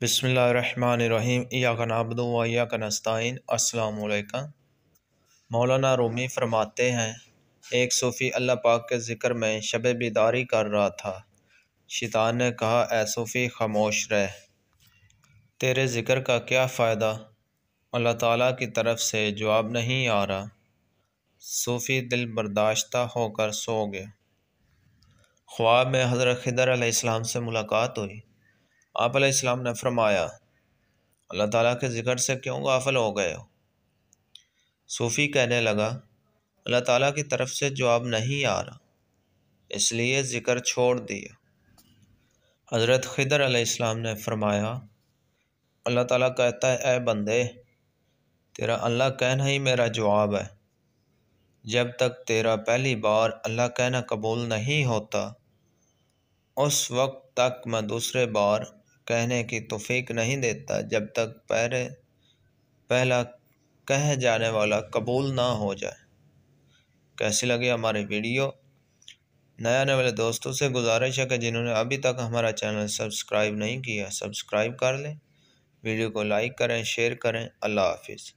बसमीम का नस्ताइन अस्सलाम मौलाना रूमी फरमाते हैं, एक सूफ़ी अल्लाह पाक के ज़िक्र में शब बेदारी कर रहा था। शैतान ने कहा ए सूफ़ी, खामोश रह। तेरे ज़िक्र का क्या फ़ायदा? अल्लाह ताला की तरफ़ से जवाब नहीं आ रहा। सूफ़ी दिल बर्दाश्ता होकर सो गया। ख्वाब में हज़रत खिदर अलैहिस्सलाम से मुलाकात हुई। आप इस्लाम ने फरमाया, अल्लाह ताला के ज़िक्र से क्यों गाफल हो गए हो? सूफ़ी कहने लगा, अल्लाह ताला की तरफ़ से जवाब नहीं आ रहा, इसलिए ज़िक्र छोड़ दिया। हज़रत खिदर इस्लाम ने फरमाया, अल्लाह ताला कहता है, ए बंदे, तेरा अल्लाह कहना ही मेरा जवाब है। जब तक तेरा पहली बार अल्लाह कहना कबूल नहीं होता, उस वक्त तक मैं दूसरे बार कहने की तोफ़ीक नहीं देता जब तक पहले पहला कह जाने वाला कबूल ना हो जाए। कैसी लगी हमारी वीडियो? नया आने वाले दोस्तों से गुजारिश है कि जिन्होंने अभी तक हमारा चैनल सब्सक्राइब नहीं किया, सब्सक्राइब कर लें। वीडियो को लाइक करें, शेयर करें। अल्लाह हाफिज़।